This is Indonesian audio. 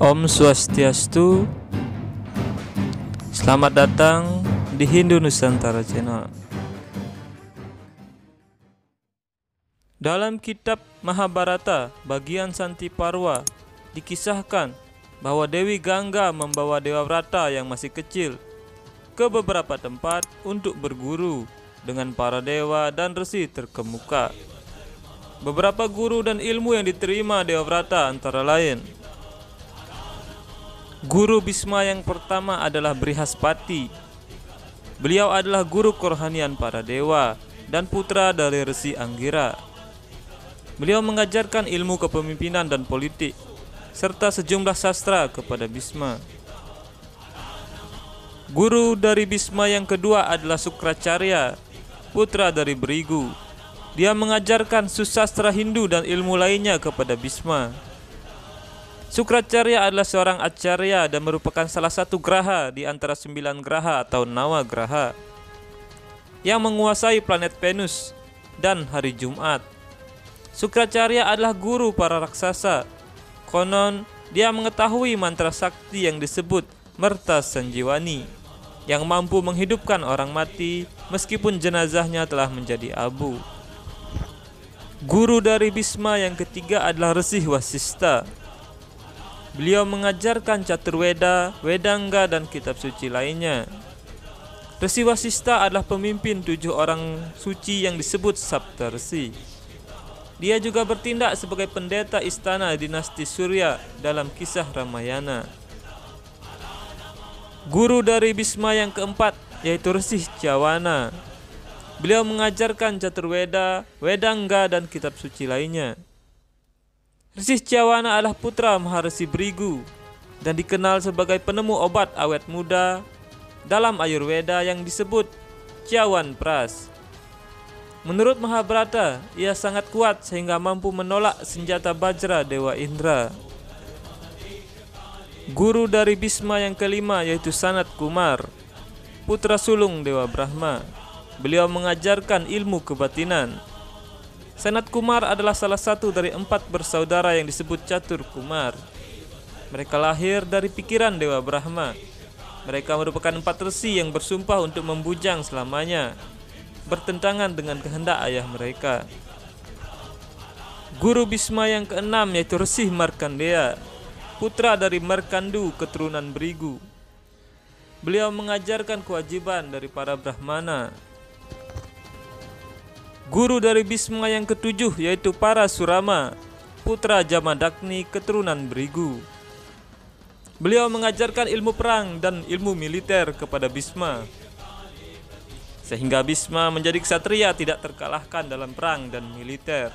Om Swastiastu Selamat datang di Hindu Nusantara Channel Dalam kitab Mahabharata bagian Santi Parwa dikisahkan bahwa Dewi Gangga membawa Dewa Brata yang masih kecil ke beberapa tempat untuk berguru dengan para dewa dan resi terkemuka. Beberapa guru dan ilmu yang diterima Dewa Brata antara lain Guru Bisma yang pertama adalah Brihaspati. Beliau adalah guru kerohanian para dewa dan putra dari Resi Anggira. Beliau mengajarkan ilmu kepemimpinan dan politik serta sejumlah sastra kepada Bisma. Guru dari Bisma yang kedua adalah Sukracarya, putra dari Berigu. Dia mengajarkan susastra Hindu dan ilmu lainnya kepada Bisma. Sukracarya adalah seorang acarya dan merupakan salah satu graha di antara sembilan graha atau nawa graha yang menguasai planet Venus dan hari Jumat. Sukracarya adalah guru para raksasa. Konon, dia mengetahui mantra sakti yang disebut Merta Sanjiwani yang mampu menghidupkan orang mati meskipun jenazahnya telah menjadi abu. Guru dari Bisma yang ketiga adalah Resih Wasista Beliau mengajarkan catur Weda, Wedangga, dan kitab suci lainnya. Resi Wasista adalah pemimpin tujuh orang suci yang disebut Sabta. Dia juga bertindak sebagai pendeta istana dinasti Surya dalam kisah Ramayana. Guru dari Bisma yang keempat yaitu Resi Cawana. Beliau mengajarkan catur Weda, Wedangga, dan kitab suci lainnya. Resi Cawana adalah putra Maharesi Brigu dan dikenal sebagai penemu obat awet muda dalam Ayurveda yang disebut Cawan Pras. Menurut Mahabharata, ia sangat kuat sehingga mampu menolak senjata Bajra Dewa Indra. Guru dari Bisma yang kelima yaitu Sanat Kumar, putra sulung Dewa Brahma. Beliau mengajarkan ilmu kebatinan Sanat Kumar adalah salah satu dari empat bersaudara yang disebut Catur Kumar. Mereka lahir dari pikiran Dewa Brahma. Mereka merupakan empat resi yang bersumpah untuk membujang selamanya, bertentangan dengan kehendak ayah mereka. Guru Bisma yang keenam yaitu Resi Markandeya, putra dari Markandu keturunan Berigu. Beliau mengajarkan kewajiban dari para Brahmana Guru dari Bisma yang ketujuh yaitu para Surama, putra Jamadagni keturunan Berigu. Beliau mengajarkan ilmu perang dan ilmu militer kepada Bisma. Sehingga Bisma menjadi ksatria tidak terkalahkan dalam perang dan militer.